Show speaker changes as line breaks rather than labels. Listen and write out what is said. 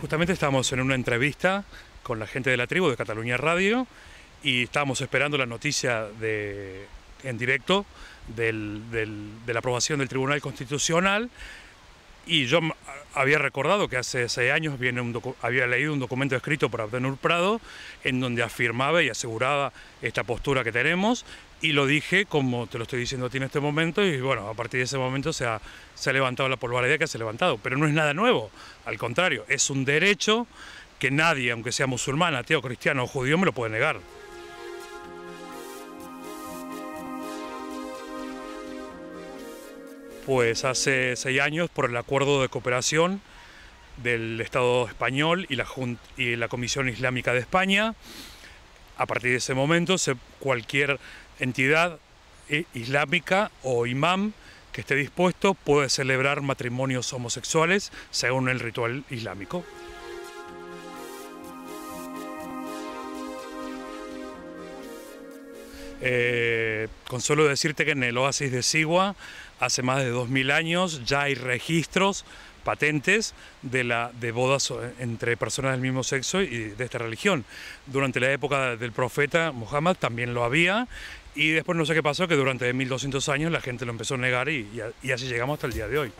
Justamente estamos en una entrevista con la gente de la tribu de Cataluña Radio y estábamos esperando la noticia de, en directo del- de la aprobación del Tribunal Constitucional y yo había recordado que hace seis años había leído un documento escrito por Abdenur Prado en donde afirmaba y aseguraba esta postura que tenemos y lo dije como te lo estoy diciendo a ti en este momento y bueno, a partir de ese momento se ha, se ha levantado la polvareda que se ha levantado, pero no es nada nuevo, al contrario, es un derecho que nadie, aunque sea musulmán, ateo, cristiano o judío, me lo puede negar. Pues hace seis años, por el acuerdo de cooperación del Estado español y la, Comisión Islámica de España, a partir de ese momento, cualquier entidad eh, islámica o imam que esté dispuesto puede celebrar matrimonios homosexuales según el ritual islámico. Eh, con solo decirte que en el oasis de Sigua, hace más de 2000 años, ya hay registros, patentes de, la, de bodas eh, entre personas del mismo sexo y de esta religión. Durante la época del profeta Muhammad también lo había y después no sé qué pasó, que durante 1200 años la gente lo empezó a negar y, así llegamos hasta el día de hoy.